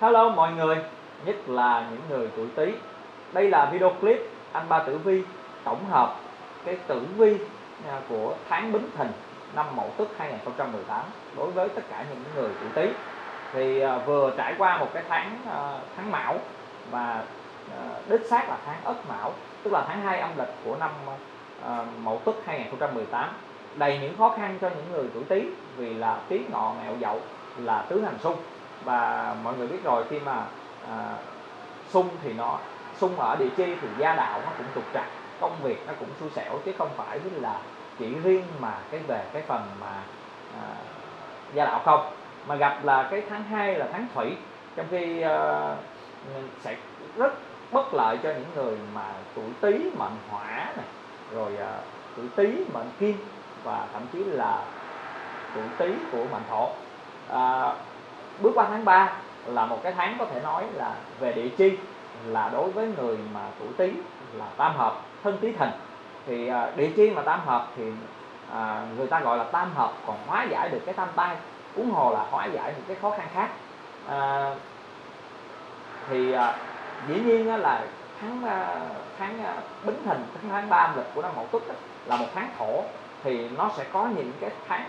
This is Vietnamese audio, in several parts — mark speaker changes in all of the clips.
Speaker 1: Hello mọi người, nhất là những người tuổi Tý. Đây là video clip anh Ba Tử Vi tổng hợp cái tử vi à, của tháng Bính Thìn năm Mậu Tuất 2018 đối với tất cả những người tuổi Tý. Thì à, vừa trải qua một cái tháng à, tháng Mão và đích xác là tháng Ất Mão, tức là tháng 2 âm lịch của năm Mậu Tuất 2018 đầy những khó khăn cho những người tuổi Tý vì là tí Ngọ Mẹo Dậu là tứ hành xung và mọi người biết rồi khi mà à, xung thì nó xung ở địa chi thì gia đạo nó cũng trục trặc công việc nó cũng xui xẻo chứ không phải là chỉ riêng mà cái về cái phần mà à, gia đạo không. Mà gặp là cái tháng 2 là tháng thủy trong khi à, sẽ rất bất lợi cho những người mà tuổi tý mệnh hỏa này rồi à, tuổi tý mệnh kim và thậm chí là tuổi tý của mệnh thổ. À, bước qua tháng 3 là một cái tháng có thể nói là về địa chi là đối với người mà tuổi tý là tam hợp thân tý thìn thì à, địa chi mà tam hợp thì à, người ta gọi là tam hợp còn hóa giải được cái tam tai uống hồ là hóa giải những cái khó khăn khác. À, thì à, dĩ nhiên là tháng à, tháng à, bính thìn tháng tháng ba âm lịch của năm mậu tuất là một tháng thổ. Thì nó sẽ có những cái tháng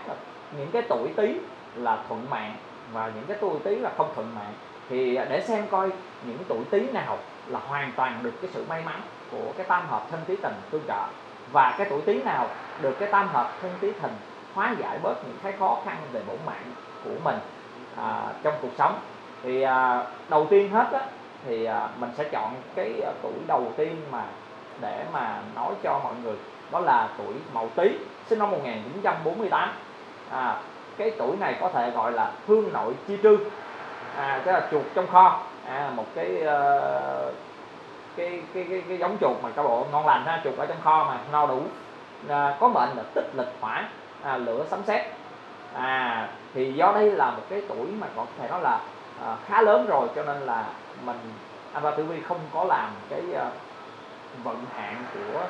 Speaker 1: những cái tuổi tý là thuận mạng và những cái tuổi tý là không thuận mạng thì à, để xem coi những tuổi tý nào là hoàn toàn được cái sự may mắn của cái tam hợp thân tí tình tương trợ. Và cái tuổi tý nào được cái tam hợp thân tí thìn hóa giải bớt những cái khó khăn về bổn mạng của mình à, trong cuộc sống. Thì à, đầu tiên hết á, thì à, mình sẽ chọn cái à, tuổi đầu tiên mà để mà nói cho mọi người. Đó là tuổi Mậu Tý sinh năm 1948 à, cái tuổi này có thể gọi là thương nội chi trư. À tức là chuột trong kho. À, một cái, uh, cái, cái cái cái giống chuột mà các bộ ngon lành ha chuột ở trong kho mà no đủ. À, có mệnh là tích lịch hỏa à, lửa sấm sét. À thì do đây là một cái tuổi mà có thể nói là à, khá lớn rồi cho nên là mình anh ba tử vi không có làm cái uh, vận hạn của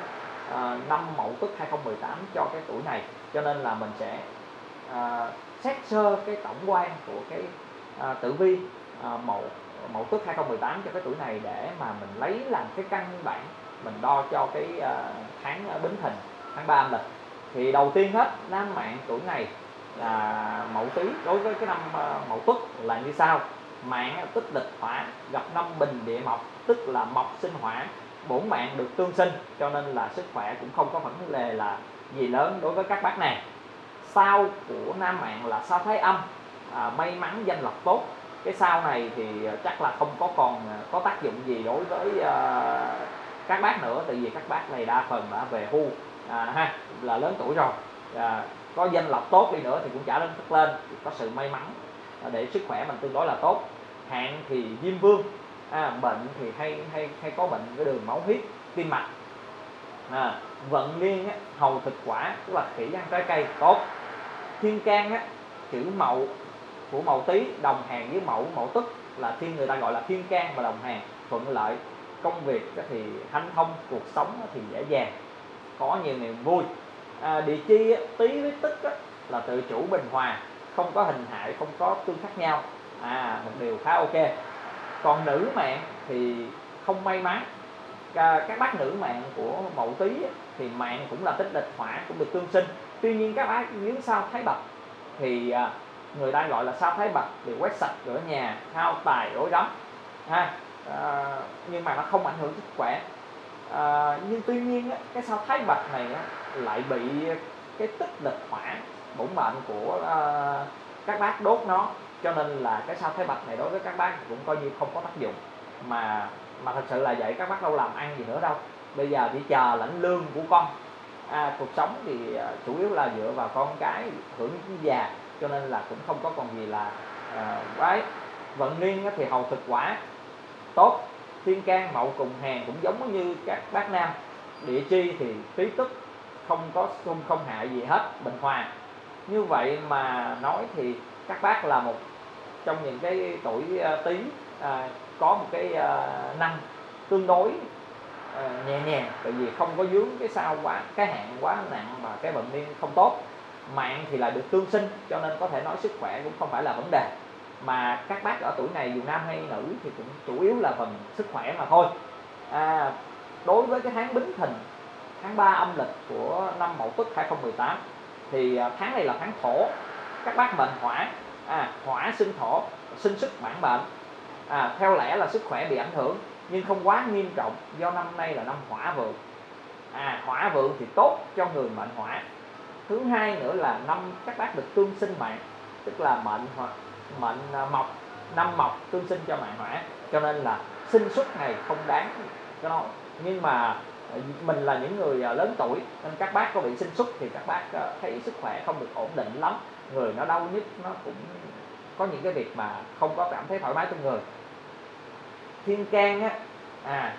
Speaker 1: uh, năm mậu tuất 2018 cho cái tuổi này. Cho nên là mình sẽ à, xét sơ cái tổng quan của cái à, tử vi à, mậu mậu tuất 2018 cho cái tuổi này để mà mình lấy làm cái căn bản mình đo cho cái à, tháng à, bính thìn tháng 3 âm lịch. Thì đầu tiên hết nam mạng tuổi này là mậu tý đối với cái năm à, mậu tuất là như sau. Mạng tích lịch hỏa gặp năm bình địa mộc tức là mộc sinh hỏa. Bổn mạng được tương sinh cho nên là sức khỏe cũng không có vấn đề là gì lớn đối với các bác này sao của nam mạng là sao thái âm. À, may mắn danh lộc tốt. Cái sao này thì à, chắc là không có còn à, có tác dụng gì đối với uh, các bác nữa tại vì các bác này đa phần đã về hưu. À, ha là lớn tuổi rồi. À, có danh lộc tốt đi nữa thì cũng trả lên thức lên có sự may mắn để sức khỏe mình tương đối là tốt. Hạn thì diêm vương. À, bệnh thì hay hay hay có bệnh cái đường máu huyết tim mạch. À, vận niên á, hầu thực quả tức là khỉ ăn trái cây tốt thiên can á chữ mậu của mậu tý đồng hàng với mậu mậu tức là thiên người ta gọi là thiên can và đồng hàng. Thuận lợi công việc thì hanh thông cuộc sống thì dễ dàng có nhiều niềm vui. À, địa chi tý với tức á, là tự chủ bình hòa không có hình hại không có tương khắc nhau. À một điều khá ok. Còn nữ mạng thì không may mắn. À, các bác nữ mạng của mậu tý thì mạng cũng là tích lịch hỏa cũng được tương sinh tuy nhiên các bác nếu sao thái bạch thì à, người ta gọi là sao thái bạch để quét sạch cửa nhà thao tài rối rắm ha. À, nhưng mà nó không ảnh hưởng sức khỏe. À, nhưng tuy nhiên á, cái sao thái bạch này á, lại bị cái tích lịch hỏa bổn mệnh của à, các bác đốt nó. Cho nên là cái sao thái bạch này đối với các bác cũng coi như không có tác dụng. Mà mà thật sự là vậy các bác đâu làm ăn gì nữa đâu. Bây giờ chỉ chờ lãnh lương của con à, cuộc sống thì à, chủ yếu là dựa vào con cái hưởng già cho nên là cũng không có còn gì là à, quái. Vận niên thì hầu thực quả tốt thiên can mậu cùng hàng cũng giống như các bác nam. Địa chi thì tí tức không có không không hại gì hết bình hòa. Như vậy mà nói thì các bác là một trong những cái tuổi à, tí à, có một cái à, năng tương đối uh, nhẹ nhàng tại vì không có dướng cái sao quá cái hạn quá nặng mà cái bệnh niên không tốt. Mạng thì lại được tương sinh cho nên có thể nói sức khỏe cũng không phải là vấn đề. Mà các bác ở tuổi này dù nam hay nữ thì cũng chủ yếu là phần sức khỏe mà thôi. À, đối với cái tháng bính thìn tháng 3 âm lịch của năm Mậu Tuất 2018 thì à, tháng này là tháng thổ. Các bác mệnh hỏa à, hỏa sinh thổ sinh sức bản mệnh à, theo lẽ là sức khỏe bị ảnh hưởng nhưng không quá nghiêm trọng, do năm nay là năm hỏa vượng. À hỏa vượng thì tốt cho người mệnh hỏa. Thứ hai nữa là năm các bác được tương sinh mạng, tức là mệnh hoặc mệnh à, mộc, năm mộc tương sinh cho mạng hỏa. Cho nên là sinh xuất này không đáng cho nó. Nhưng mà à, mình là những người à, lớn tuổi, nên các bác có bị sinh xuất thì các bác thấy sức khỏe không được ổn định lắm. Người nó đau nhức, nó cũng có những cái việc mà không có cảm thấy thoải mái trong người thiên can á à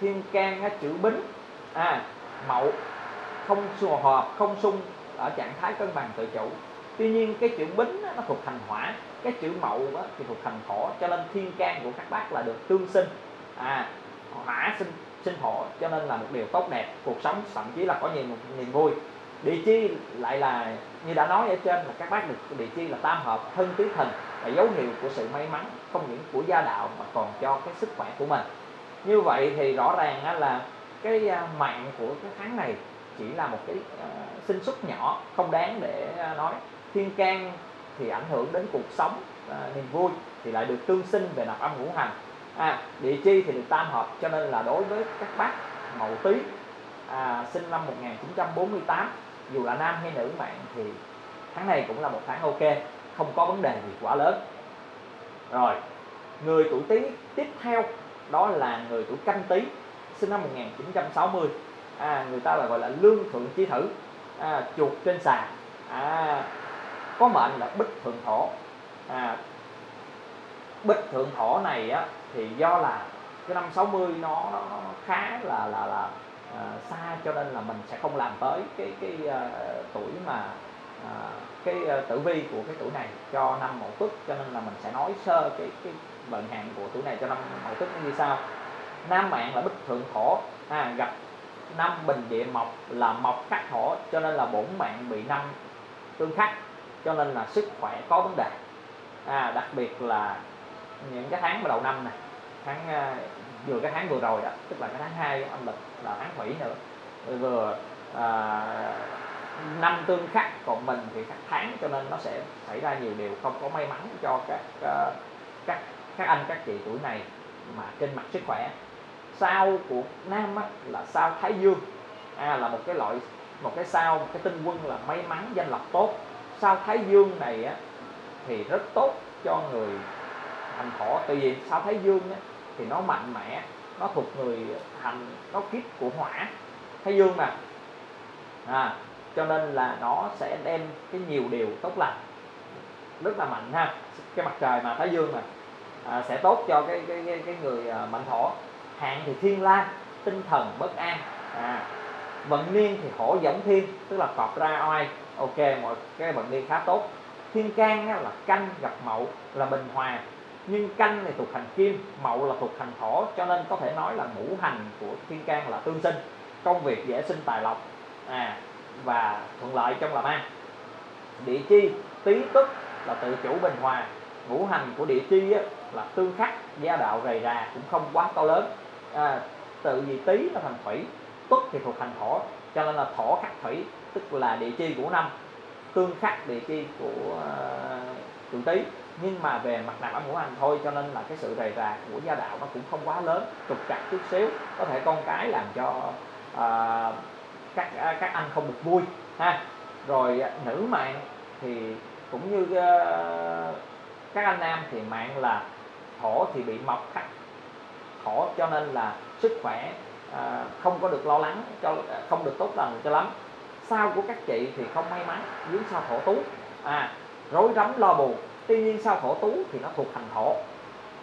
Speaker 1: thiên can á, chữ bính à mậu không xùa hợp không xung ở trạng thái cân bằng tự chủ. Tuy nhiên cái chữ bính á, nó thuộc hành hỏa cái chữ mậu á, thì thuộc hành thổ cho nên thiên can của các bác là được tương sinh à hỏa sinh sinh thổ cho nên là một điều tốt đẹp. Cuộc sống thậm chí là có nhiều một niềm vui. Địa chi lại là như đã nói ở trên là các bác được địa chi là tam hợp thân tứ thần là dấu hiệu của sự may mắn không những của gia đạo mà còn cho cái sức khỏe của mình. Như vậy thì rõ ràng là cái à, mạng của cái tháng này chỉ là một cái à, sinh xuất nhỏ không đáng để à, nói. Thiên can thì ảnh hưởng đến cuộc sống niềm vui thì lại được tương sinh về nạp âm ngũ hành. À, địa chi thì được tam hợp cho nên là đối với các bác mậu tý à, sinh năm 1948 dù là nam hay nữ mạng thì tháng này cũng là một tháng ok không có vấn đề gì quá lớn rồi người tuổi tý tiếp theo đó là người tuổi canh tý sinh năm 1960 à, người ta là gọi là lương thượng chi thử à, chuột trên sàn. À, có mệnh là bích thượng thổ à, bích thượng thổ này á, thì do là cái năm 60 nó, nó khá là là là à, xa cho nên là mình sẽ không làm tới cái cái à, tuổi mà à, cái ờ, tử vi của cái tuổi này cho năm mậu tuất cho nên là mình sẽ nói sơ cái cái vận hạn của tuổi này cho năm mậu tuất như sau. Nam mạng là bích thượng thổ à, gặp năm bình địa mộc là mộc khắc thổ cho nên là bổn mạng bị năm tương khắc cho nên là sức khỏe có vấn đề. À, đặc biệt là những cái tháng đầu năm này tháng ờ, vừa cái tháng vừa rồi đó tức là cái tháng 2 âm lịch là tháng thủy nữa vừa à, năm tương khắc còn mình thì khắc tháng cho nên nó sẽ xảy ra nhiều điều không có may mắn cho các uh, các các anh các chị tuổi này mà trên mặt sức khỏe. Sao của nam á, là sao thái dương. À, là một cái loại một cái sao một cái tinh quân là may mắn danh lộc tốt. Sao thái dương này á, thì rất tốt cho người thành thổ. Tại vì sao thái dương á, thì nó mạnh mẽ nó thuộc người hành nó kiếp của hỏa. Thái dương mà à, cho nên là nó sẽ đem cái nhiều điều tốt lành rất là mạnh ha. Cái mặt trời mà thái dương mà à, sẽ tốt cho cái cái cái, cái người à, mệnh thổ. Hạn thì thiên la tinh thần bất an à, vận niên thì hổ dẫn thiên tức là cọp ra oai. Ok mọi cái vận niên khá tốt. Thiên can là canh gặp mậu là bình hòa nhưng canh này thuộc hành kim mậu là thuộc hành thổ. Cho nên có thể nói là ngũ hành của thiên can là tương sinh công việc dễ sinh tài lộc. À và thuận lợi trong làm ăn. Địa chi tý tức là tự chủ bình hòa. Ngũ hành của địa chi á, là tương khắc gia đạo rầy rà cũng không quá to lớn. À, tự vì tý là thành thủy tuất thì thuộc hành thổ cho nên là thổ khắc thủy tức là địa chi của năm. Tương khắc địa chi của uh, tuổi tý nhưng mà về mặt nạp âm ngũ hành thôi cho nên là cái sự rầy rà của gia đạo nó cũng không quá lớn. Trục trặc chút xíu có thể con cái làm cho uh, các à, các anh không được vui ha. Rồi à, nữ mạng thì cũng như uh, các anh nam thì mạng là thổ thì bị mọc khắc thổ cho nên là sức khỏe à, không có được lo lắng cho không được tốt lành cho lắm. Sao của các chị thì không may mắn dưới sao thổ tú. À rối rắm lo buồn tuy nhiên sao thổ tú thì nó thuộc hành thổ.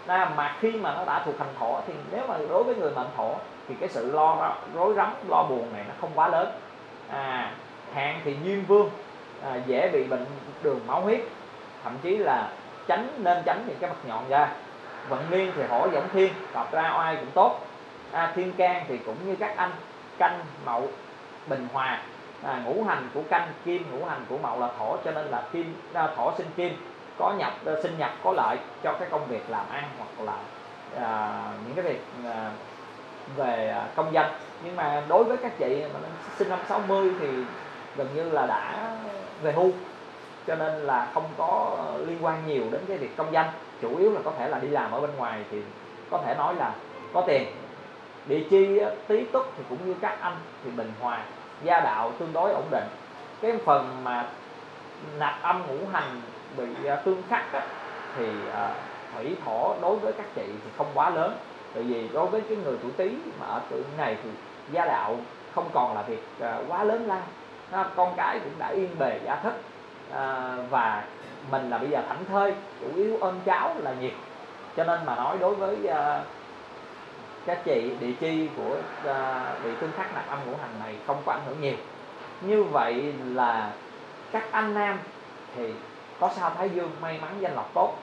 Speaker 1: À, mà khi mà nó đã thuộc hành thổ thì nếu mà đối với người mệnh thổ thì cái sự lo rối rắm lo buồn này nó không quá lớn. À hạn thì duyên vương à, dễ bị bệnh đường máu huyết thậm chí là tránh nên tránh những cái mặt nhọn ra. Vận niên thì hổ dẫn thiên tập ra oai cũng tốt. À, thiên can thì cũng như các anh canh mậu bình hòa. À, ngũ hành của canh kim ngũ hành của mậu là thổ cho nên là kim à, thổ sinh kim có nhập à, sinh nhập có lợi cho cái công việc làm ăn hoặc là à, những cái việc à, về à, công danh nhưng mà đối với các chị mà sinh năm 60 thì gần như là đã về hưu. Cho nên là không có ờ, liên quan nhiều đến cái việc công danh chủ yếu là có thể là đi làm ở bên ngoài thì có thể nói là có tiền. Địa chi tí túc thì cũng như các anh thì bình hòa gia đạo tương đối ổn định. Cái phần mà nạp âm ngũ hành bị à, tương khắc á, thì à, thủy thổ đối với các chị thì không quá lớn tại vì đối với cái người tuổi tý mà ở tuổi này thì gia đạo không còn là việc à, quá lớn lao. Con cái cũng đã yên bề gia thất à, và mình là bây giờ thảnh thơi chủ yếu ơn cháu là nhiều cho nên mà nói đối với à, các chị địa chi của à, bị tương khắc nạp âm ngũ hành này không có ảnh hưởng nhiều. Như vậy là các anh nam thì có sao thái dương may mắn danh lộc tốt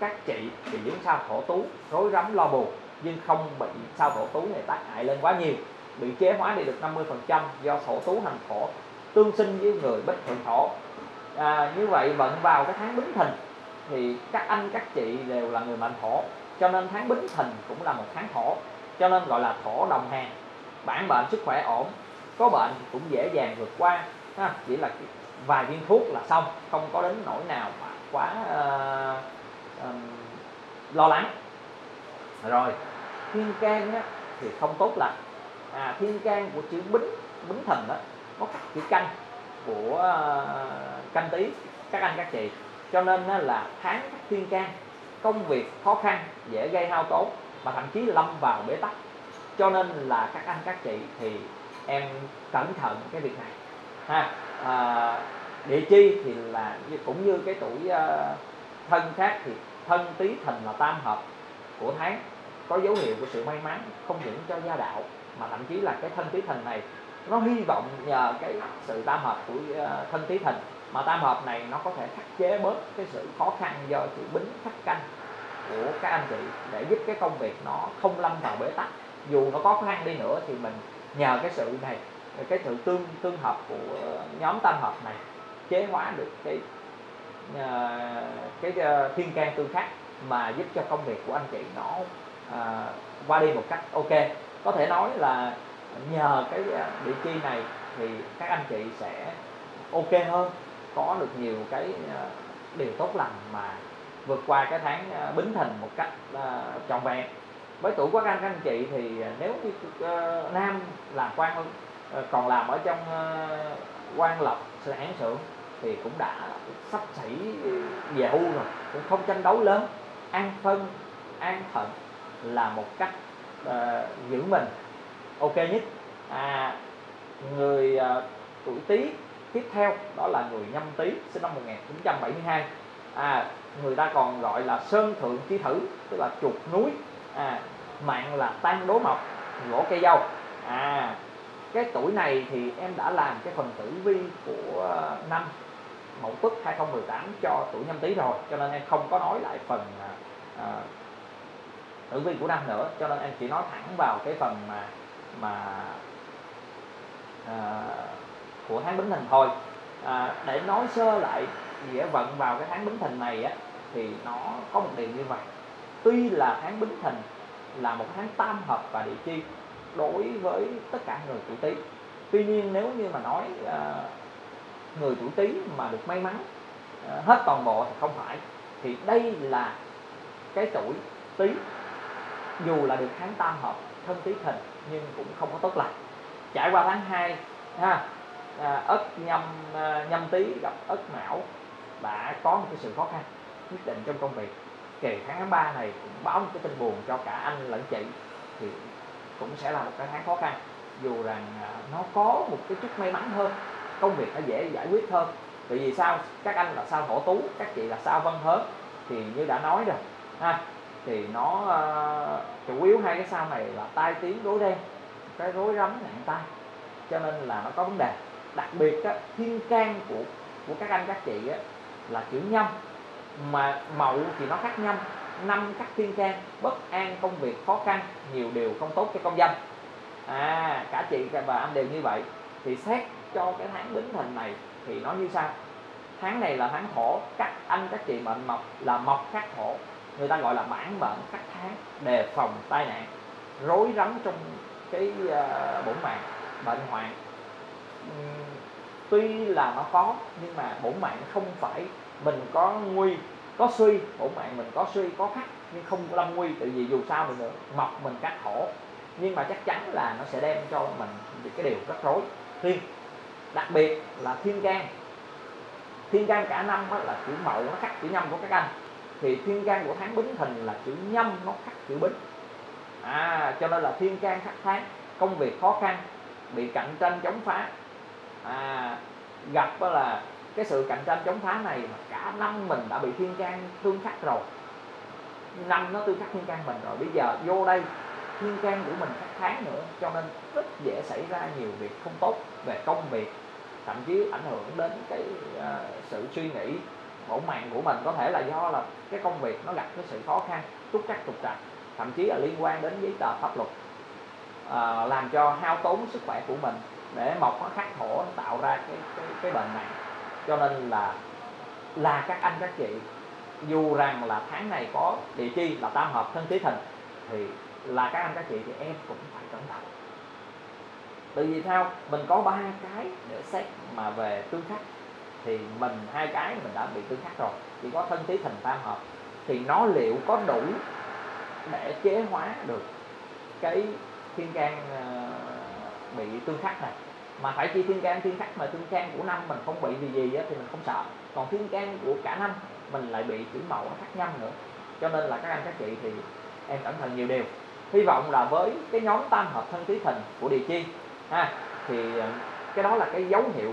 Speaker 1: các chị thì dưỡng sao thổ tú rối rắm lo buồn nhưng không bị sao thổ tú này tác hại lên quá nhiều. Bị chế hóa đi được 50% do thổ tú hành thổ tương sinh với người bích thuận thổ. À, như vậy vận vào cái tháng bính thìn thì các anh các chị đều là người mệnh thổ. Cho nên tháng bính thìn cũng là một tháng thổ cho nên gọi là thổ đồng hàng. Bản bệnh sức khỏe ổn có bệnh cũng dễ dàng vượt qua ha. chỉ là vài viên thuốc là xong không có đến nỗi nào mà quá uh, um, lo lắng. Rồi thiên can á, thì không tốt lành. À, thiên can của chữ bính bính thần đó có chữ canh của uh, canh tí các anh các chị. Cho nên là tháng các thiên can công việc khó khăn dễ gây hao tốn mà thậm chí lâm vào bế tắc. Cho nên là các anh các chị thì em cẩn thận cái việc này. Ha à, địa chi thì là cũng như cái tuổi uh, thân khác thì thân tý thìn là tam hợp của tháng có dấu hiệu của sự may mắn không những cho gia đạo mà thậm chí là cái thân tí thần này nó hy vọng nhờ cái sự tam hợp của uh, thân tí thần mà tam hợp này nó có thể khắc chế bớt cái sự khó khăn do sự bính khắc canh của các anh chị để giúp cái công việc nó không lâm vào bế tắc. Dù nó có khó khăn đi nữa thì mình nhờ cái sự này cái sự tương tương hợp của nhóm tam hợp này chế hóa được cái uh, cái uh, thiên can tương khắc mà giúp cho công việc của anh chị nó À, qua đi một cách ok. Có thể nói là nhờ cái à, địa chi này thì các anh chị sẽ ok hơn có được nhiều cái à, điều tốt lành mà vượt qua cái tháng bính thìn một cách trọn vẹn. Với tuổi của các anh các anh chị thì nếu như uh, nam là quan uh, còn làm ở trong uh, quan lộc sự án xưởng thì cũng đã sắp xỉ về hưu rồi cũng không tranh đấu lớn. An phân an thận là một cách uh, giữ mình. Ok nhất. À người uh, tuổi tý tiếp theo đó là người nhâm tý sinh năm 1972 à người ta còn gọi là sơn thượng chi thử tức là chuột núi. À mạng là tan đố mộc gỗ cây dâu. À cái tuổi này thì em đã làm cái phần tử vi của năm mậu tuất 2018 cho tuổi nhâm tý rồi cho nên em không có nói lại phần à, tử vi của năm nữa. Cho nên em chỉ nói thẳng vào cái phần mà mà à, của tháng bính thìn thôi. À, để nói sơ lại nghĩa vận vào cái tháng bính thìn này á thì nó có một điều như vậy. Tuy là tháng bính thìn là một tháng tam hợp và địa chi đối với tất cả người tuổi tý. Tuy nhiên nếu như mà nói à, người tuổi tý mà được may mắn à, hết toàn bộ thì không phải. Thì đây là cái tuổi tý dù là được tháng tam hợp thân tý thìn nhưng cũng không có tốt lành. Trải qua tháng 2 ha à, ất nhâm à, nhâm tý gặp ất mão đã có một cái sự khó khăn nhất định trong công việc. Kỳ tháng 3 này cũng báo một cái tin buồn cho cả anh lẫn chị thì cũng sẽ là một cái tháng khó khăn. Dù rằng à, nó có một cái chút may mắn hơn công việc nó dễ giải quyết hơn. Vì sao? Các anh là sao thổ tú các chị là sao vân hớn thì như đã nói rồi ha thì nó uh, chủ yếu hai cái sao này là tai tiếng rối đen cái rối rắm nặng tai. Cho nên là nó có vấn đề. Đặc biệt á, thiên can của của các anh các chị á, là chữ nhâm. Mà mậu thì nó khác nhâm. Năm các thiên can bất an công việc khó khăn nhiều điều không tốt cho công dân à cả chị và anh đều như vậy. Thì xét cho cái tháng bính thìn này thì nó như sau. Tháng này là tháng thổ các anh các chị mệnh mộc là mộc khắc thổ người ta gọi là bản mệnh khắc tháng đề phòng tai nạn rối rắm trong cái uh, bổn mạng bệnh hoạn. Uhm, tuy là nó có nhưng mà bổn mạng không phải mình có nguy có suy bổn mạng mình có suy có khắc nhưng không lâm nguy tại vì dù sao mình được mọc mình cắt khổ nhưng mà chắc chắn là nó sẽ đem cho mình cái điều rất rối. Thiên đặc biệt là thiên can. Thiên can cả năm là chữ mậu nó khắc chữ nhâm của các anh thì thiên can của tháng bính thìn là chữ nhâm nó khắc chữ bính. À cho nên là thiên can khắc tháng công việc khó khăn bị cạnh tranh chống phá. À, gặp đó là cái sự cạnh tranh chống phá này mà cả năm mình đã bị thiên can tương khắc rồi. Năm nó tương khắc thiên can mình rồi. Bây giờ vô đây thiên can của mình khắc tháng nữa cho nên rất dễ xảy ra nhiều việc không tốt về công việc thậm chí ảnh hưởng đến cái uh, sự suy nghĩ bổn mạng của mình có thể là do là cái công việc nó gặp cái sự khó khăn trúc trắc trục trặc thậm chí là liên quan đến giấy tờ pháp luật à, làm cho hao tốn sức khỏe của mình để mọc nó khắc thổ nó tạo ra cái cái, cái bệnh này. Cho nên là là các anh các chị dù rằng là tháng này có địa chi là tam hợp thân tí thìn thì là các anh các chị thì em cũng phải cẩn thận. Bởi vì sao? Mình có ba cái để xét mà về tương khắc thì mình hai cái mình đã bị tương khắc rồi. Chỉ có thân tí thành tam hợp. Thì nó liệu có đủ để chế hóa được cái thiên can ờ, bị tương khắc này? Mà phải chi thiên can thiên khắc mà thiên can của năm mình không bị vì gì á, thì mình không sợ. Còn thiên can của cả năm mình lại bị chữ mẫu nó nhâm nữa. Cho nên là các anh các chị thì em cẩn thận nhiều điều. Hy vọng là với cái nhóm tam hợp thân tí thìn của địa chi ha thì ờ, cái đó là cái dấu hiệu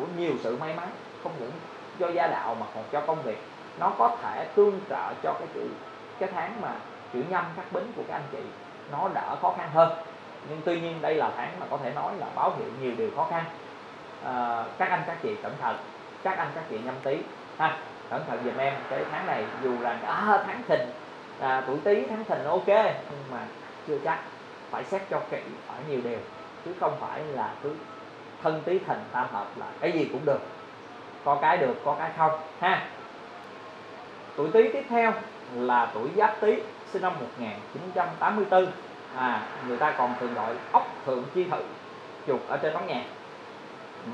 Speaker 1: của nhiều sự may mắn không những cho gia đạo mà còn cho công việc. Nó có thể tương trợ cho cái chữ cái tháng mà chữ nhâm khắc bính của các anh chị nó đỡ khó khăn hơn. Nhưng tuy nhiên đây là tháng mà có thể nói là báo hiệu nhiều điều khó khăn. À, các anh các chị cẩn thận các anh các chị nhâm tí ha. Cẩn thận giùm em cái tháng này dù là à, tháng thìn à, tuổi tí tháng thìn ok nhưng mà chưa chắc phải xét cho kỹ ở nhiều điều chứ không phải là cứ thân tí thành tam hợp là cái gì cũng được. Có cái được có cái không ha? Tuổi tý tiếp theo là tuổi giáp tý sinh năm 1984 à người ta còn thường gọi ốc thượng chi thự chuột ở trên nóc nhà.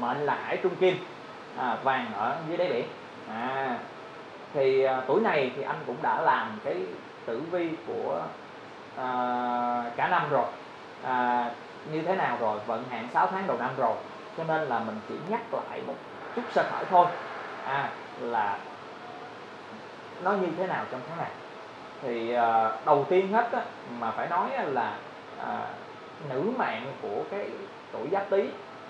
Speaker 1: Mệnh là hải trung kim à, vàng ở dưới đáy biển. À thì à, tuổi này thì anh cũng đã làm cái tử vi của à, cả năm rồi. À, như thế nào rồi? Vận hạn 6 tháng đầu năm rồi cho nên là mình chỉ nhắc lại một chút sơ khởi thôi. À là nó như thế nào trong tháng này? Thì à, đầu tiên hết á, mà phải nói là à, nữ mạng của cái tuổi giáp tý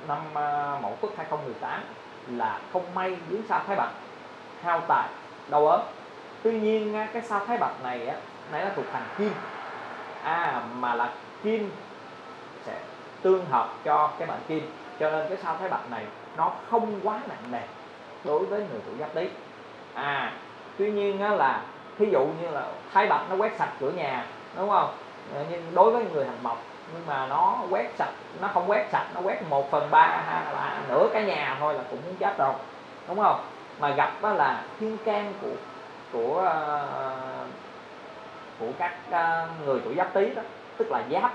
Speaker 1: năm à, mậu tuất 2018 là không may dưới sao thái bạch hao tài đau ốm. Tuy nhiên cái sao thái bạch này á này nó thuộc thành kim. À mà là kim sẽ tương hợp cho cái mệnh kim cho nên cái sao thái bạch này nó không quá nặng nề đối với người tuổi giáp tý à tuy nhiên á, là thí dụ như là thái bạch nó quét sạch cửa nhà đúng không? Ờ, nhưng đối với người hành mộc nhưng mà nó quét sạch nó không quét sạch nó quét một phần ba hay là nửa cái nhà thôi là cũng muốn chết rồi đúng không? Mà gặp đó là thiên can của của ờ, của các ờ, người tuổi giáp tý đó tức là giáp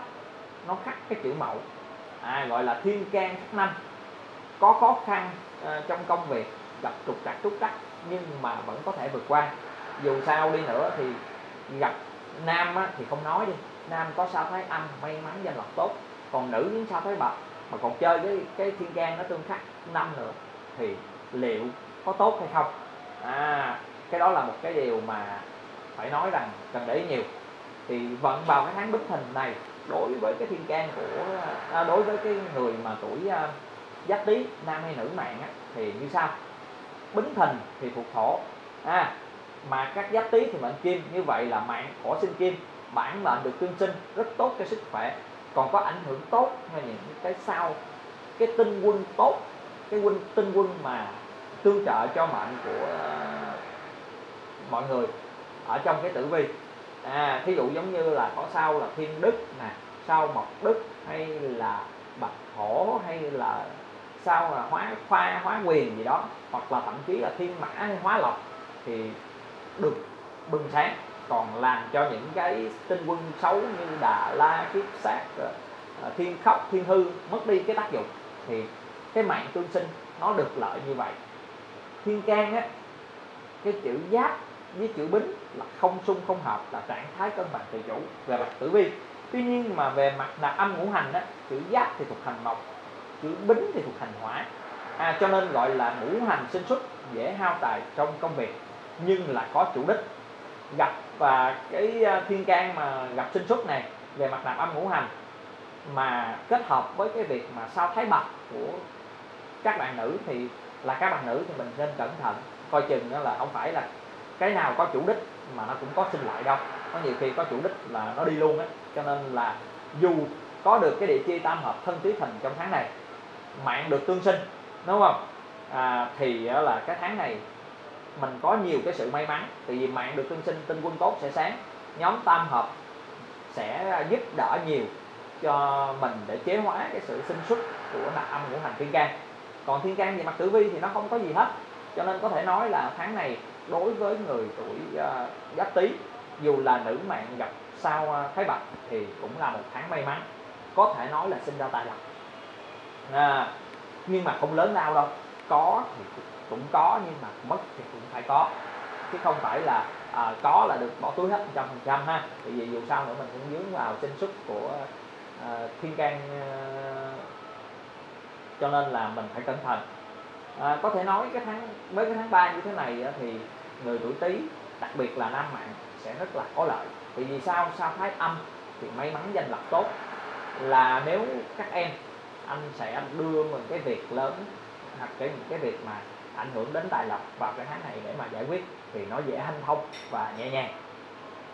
Speaker 1: nó khắc cái chữ mậu à, gọi là thiên can khắc năm. Có khó khăn à, trong công việc gặp trục trặc trúc trắc nhưng mà vẫn có thể vượt qua. Dù sao đi nữa thì gặp nam á, thì không nói đi. Nam có sao thái âm may mắn danh lộc tốt. Còn nữ những sao thái bạch? Mà còn chơi với cái thiên can nó tương khắc năm nữa thì liệu có tốt hay không? À cái đó là một cái điều mà phải nói rằng cần để ý nhiều. Thì vận vào cái tháng bính thìn này đối với cái thiên can của à, đối với cái người mà tuổi à, giáp tý nam hay nữ mạng á, thì như sau. Bính thìn thì thuộc thổ. À, mà các giáp tý thì mệnh kim. Như vậy là mạng khổ sinh kim. Bản mệnh được tương sinh rất tốt cho sức khỏe. Còn có ảnh hưởng tốt hay những cái sau cái tinh quân tốt cái quân tinh quân mà tương trợ cho mệnh của à, mọi người ở trong cái tử vi à thí dụ giống như là có sao là thiên đức nè sao mộc đức, hay là bạch hổ hay là sao là hóa khoa, hóa quyền gì đó, hoặc là thậm chí là thiên mã hay hóa lộc, thì được bừng sáng. Còn làm cho những cái tinh quân xấu như đà la, kiếp sát ờ, ờ, thiên khóc, thiên hư mất đi cái tác dụng, thì cái mạng tương sinh nó được lợi như vậy. Thiên can á, cái chữ giáp với chữ bính là không xung không hợp là trạng thái cân bằng tự chủ về mặt tử vi. Tuy nhiên mà về mặt là âm ngũ hành á chữ giáp thì thuộc hành mộc chữ bính thì thuộc hành hỏa. À, cho nên gọi là ngũ hành sinh xuất dễ hao tài trong công việc nhưng là có chủ đích. Gặp và cái à, thiên can mà gặp sinh xuất này về mặt nạp âm ngũ hành mà kết hợp với cái việc mà sao thái bạch của các bạn nữ thì là các bạn nữ thì mình nên cẩn thận coi chừng đó là không phải là cái nào có chủ đích mà nó cũng có sinh lợi đâu. Có nhiều khi có chủ đích là nó đi luôn á. Cho nên là dù có được cái địa chi tam hợp thân tứ thành trong tháng này mạng được tương sinh đúng không? À, thì là cái tháng này mình có nhiều cái sự may mắn. Tại vì mạng được tương sinh tinh quân tốt sẽ sáng. Nhóm tam hợp sẽ giúp đỡ nhiều cho mình để chế hóa cái sự sinh xuất của nạp âm ngũ hành thiên can. Còn thiên can về mặt tử vi thì nó không có gì hết. Cho nên có thể nói là tháng này đối với người tuổi à, giáp tý dù là nữ mạng gặp sao à, thái bạch thì cũng là một tháng may mắn có thể nói là sinh ra tài lộc. À, nhưng mà không lớn lao đâu có thì cũng có nhưng mà mất thì cũng phải có. Chứ không phải là à, có là được bỏ túi hết trăm phần trăm ha. Tại vì dù sao nữa mình cũng dướng vào sinh xuất của à, thiên can à, cho nên là mình phải cẩn thận à, có thể nói cái tháng với cái tháng 3 như thế này thì người tuổi tý đặc biệt là nam mạng sẽ rất là có lợi. Thì vì sao? Sao thái âm thì may mắn danh lập tốt. Là nếu các em anh sẽ đưa một cái việc lớn hoặc cái những cái việc mà ảnh hưởng đến tài lộc vào cái tháng này để mà giải quyết thì nó dễ hanh thông và nhẹ nhàng.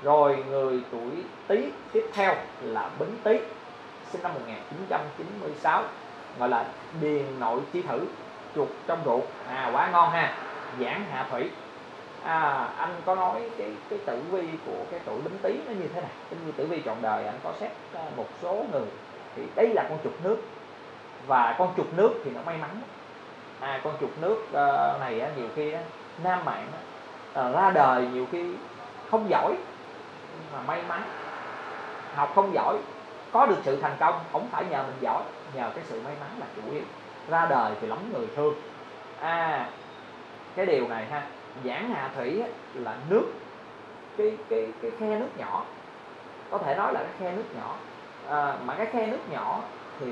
Speaker 1: Rồi người tuổi tý tiếp theo là bính tý sinh năm 1996 gọi là điền nội chi thử chuột trong ruột. À quá ngon ha. Giảng hạ thủy. À, anh có nói cái cái tử vi của cái tuổi bính tý nó như thế này cái như tử vi trọn đời anh có xét à, một số người. Thì đây là con chuột nước. Và con chuột nước thì nó may mắn. À con chuột nước uh, này nhiều khi nam mạng uh, ra đời nhiều khi không giỏi mà may mắn. Học không giỏi có được sự thành công không phải nhờ mình giỏi nhờ cái sự may mắn là chủ yếu ra đời thì lắm người thương. À cái điều này ha giảng hạ thủy là nước cái cái cái khe nước nhỏ. Có thể nói là cái khe nước nhỏ. À, mà cái khe nước nhỏ thì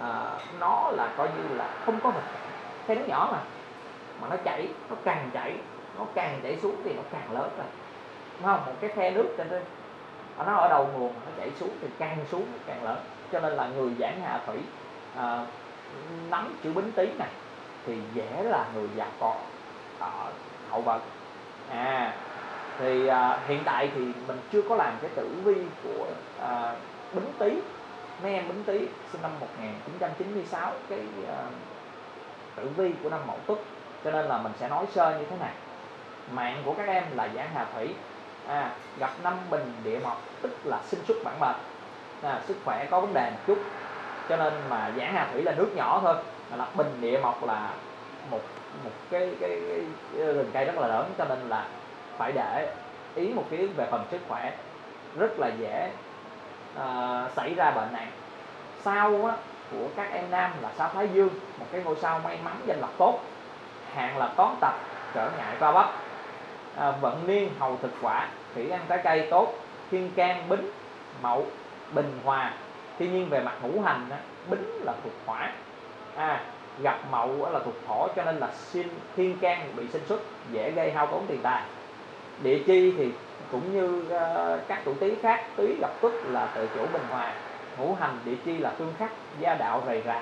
Speaker 1: à, nó là coi như là không có vật khe nước nhỏ mà mà nó chảy nó càng chảy nó càng chảy xuống thì nó càng lớn rồi. Đúng không? Một cái khe nước trên à, nó ở đầu nguồn nó chảy xuống thì càng xuống càng lớn. Cho nên là người giảng hạ thủy à, nắm chữ bính tý này thì dễ là người già con ở ờ, hậu vận à thì à, hiện tại thì mình chưa có làm cái tử vi của à, bính tý. Mấy em bính tý sinh năm 1996 cái à, tử vi của năm mậu tuất. Cho nên là mình sẽ nói sơ như thế này. Mạng của các em là giảng hà thủy. À, gặp năm bình địa mộc tức là sinh xuất bản mệnh. À, sức khỏe có vấn đề một chút cho nên mà giảng hà thủy là nước nhỏ thôi. Mà lập bình địa mộc là một một cái, cái, cái, rừng cây rất là lớn. Cho nên là phải để ý một cái về phần sức khỏe rất là dễ uh, xảy ra bệnh này. Sau á, của các em nam là sao thái dương một cái ngôi sao may mắn danh lập tốt. Hạn là toán tập trở ngại va bắp à, ờ, vận niên hầu thực quả thủy ăn trái cây tốt. Thiên can bính mậu bình hòa tuy nhiên về mặt ngũ hành á, bính là thuộc hỏa. À, gặp mậu là thuộc thổ cho nên là xin thiên can bị sinh xuất dễ gây hao tốn tiền tài. Địa chi thì cũng như uh, các tuổi tý khác tý gặp tuất là tự chủ bình hòa. Ngũ hành địa chi là tương khắc gia đạo rầy rà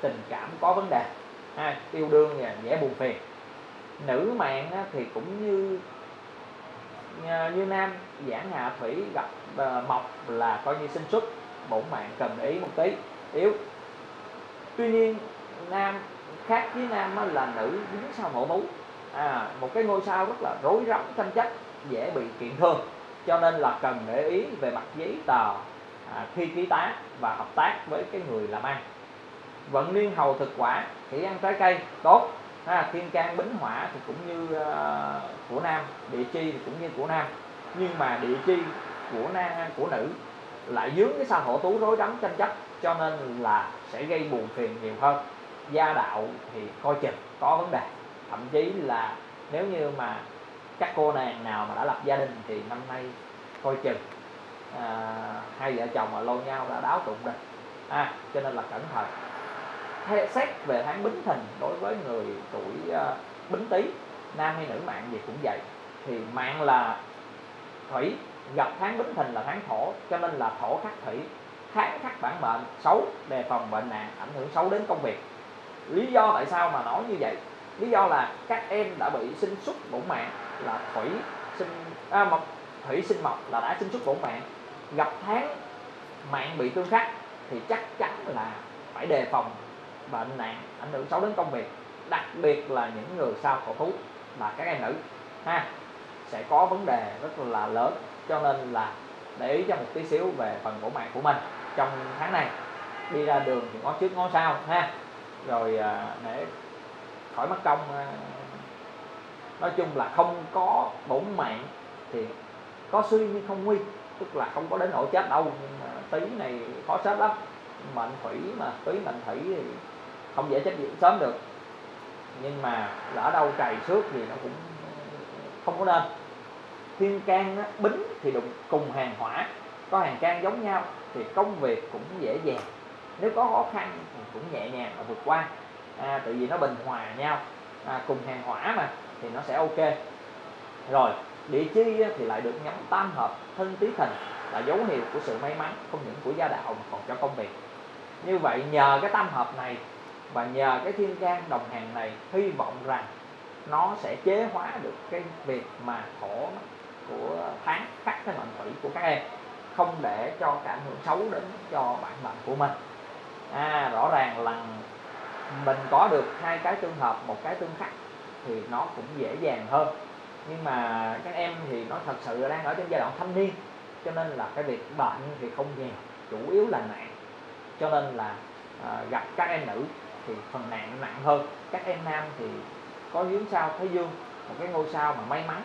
Speaker 1: tình cảm có vấn đề. À, yêu đương và dễ buồn phiền. Nữ mạng thì cũng như ờ, như nam giảng hạ thủy gặp uh, mộc là coi như sinh xuất bổn mạng cần để ý một tí. Yếu. Tuy nhiên nam khác với nam là nữ đứng sau mẫu mú à, một cái ngôi sao rất là rối rắm tranh chấp dễ bị kiện thương cho nên là cần để ý về mặt giấy tờ à, khi ký tá và hợp tác với cái người làm ăn. Vận niên hầu thực quả thì ăn trái cây tốt. Ha, thiên can bính hỏa thì cũng như uh, của nam địa chi thì cũng như của nam. Nhưng mà địa chi của nam của nữ lại dướng cái sao hổ tú rối rắm tranh chấp cho nên là sẽ gây buồn phiền nhiều hơn. Gia đạo thì coi chừng có vấn đề. Thậm chí là nếu như mà các cô nàng nào mà đã lập gia đình thì năm nay coi chừng à, hai vợ chồng mà lôi nhau đã đáo tụng rồi à, cho nên là cẩn thận. Thế, xét về tháng bính thìn đối với người tuổi uh, bính tý nam hay nữ mạng gì cũng vậy. Thì mạng là thủy gặp tháng bính thìn là tháng thổ cho nên là thổ khắc thủy tháng khắc bản mệnh xấu đề phòng bệnh nạn ảnh hưởng xấu đến công việc. Lý do tại sao mà nói như vậy? Lý do là các em đã bị sinh xuất bổn mạng là thủy sinh à, mộc thủy sinh mộc là đã sinh xuất bổn mạng. Gặp tháng mạng bị tương khắc thì chắc chắn là phải đề phòng bệnh nạn ảnh hưởng xấu đến công việc đặc biệt là những người sao khổ thú là các em nữ. Ha sẽ có vấn đề rất là lớn cho nên là để ý cho một tí xíu về phần bổ mạng của mình trong tháng này. Đi ra đường thì ngó trước ngó sau, ha. Rồi à, để khỏi mất công à, nói chung là không có bổn mạng thì có suy nhưng không nguy, tức là không có đến nỗi chết đâu. Nhưng mà tí này khó chết lắm. Mệnh thủy mà, tí mệnh thủy thì không dễ chết sớm được. Nhưng mà lỡ đâu cày xước thì nó cũng không có nên thiên can bính thì đụng cùng hàng hỏa có hàng can giống nhau thì công việc cũng dễ dàng. Nếu có khó khăn thì cũng nhẹ nhàng mà vượt qua. À, tại vì nó bình hòa nhau. À, cùng hàng hỏa mà thì nó sẽ ok. Rồi địa chi thì lại được nhắm tam hợp thân tí thìn là dấu hiệu của sự may mắn không những của gia đạo mà còn cho công việc. Như vậy nhờ cái tam hợp này và nhờ cái thiên can đồng hàng này hy vọng rằng nó sẽ chế hóa được cái việc mà khổ của tháng khắc cái mệnh thủy của các em không để cho cái ảnh hưởng xấu đến cho bản mệnh của mình. À rõ ràng là mình có được hai cái tương hợp một cái tương khắc thì nó cũng dễ dàng hơn. Nhưng mà các em thì nó thật sự đang ở trong giai đoạn thanh niên cho nên là cái việc bệnh thì không nhiều chủ yếu là nạn. cho nên là à, gặp các em nữ thì phần nạn nặng hơn. Các em nam thì có hiếm sao thái dương một cái ngôi sao mà may mắn.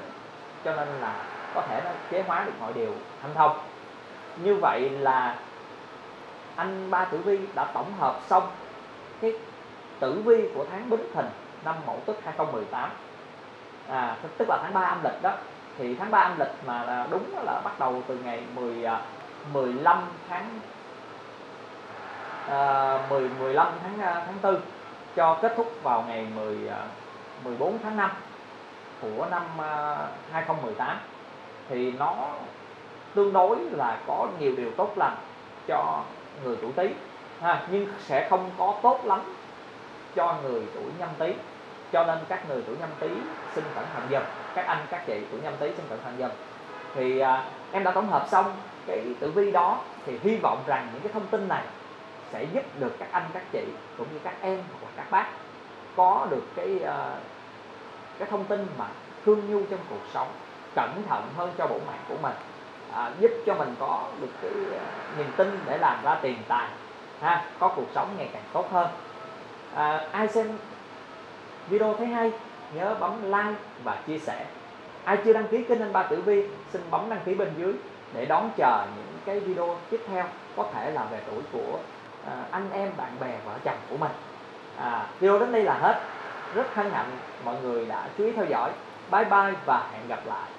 Speaker 1: Cho nên là có thể nó chế hóa được mọi điều hanh thông. Như vậy là anh ba tử vi đã tổng hợp xong cái tử vi của tháng bính thìn năm mậu tuất 2018 à, tức là tháng 3 âm lịch đó. Thì tháng 3 âm lịch mà là đúng là bắt đầu từ ngày 10 15 à, tháng à, 10 15 tháng à, tháng 4 cho kết thúc vào ngày 10 14 à, tháng 5 của năm 2018 thì nó tương đối là có nhiều điều tốt lành cho người tuổi Tý. Ha, nhưng sẽ không có tốt lắm cho người tuổi Nhâm Tý. Cho nên các người tuổi Nhâm Tý xin cẩn thận dần các anh các chị tuổi Nhâm Tý xin cẩn thận dần. Thì à, em đã tổng hợp xong cái tử vi đó thì hy vọng rằng những cái thông tin này sẽ giúp được các anh các chị cũng như các em hoặc là các bác có được cái uh, cái thông tin mà thương nhu trong cuộc sống cẩn thận hơn cho bộ mạng của mình à, giúp cho mình có được cái à, niềm tin để làm ra tiền tài ha có cuộc sống ngày càng tốt hơn. À, ai xem video thấy hay nhớ bấm like và chia sẻ. Ai chưa đăng ký kênh anh ba tử vi xin bấm đăng ký bên dưới để đón chờ những cái video tiếp theo có thể là về tuổi của à, anh em bạn bè vợ chồng của mình. À, video đến đây là hết. Rất hân hạnh mọi người đã chú ý theo dõi. Bye bye và hẹn gặp lại.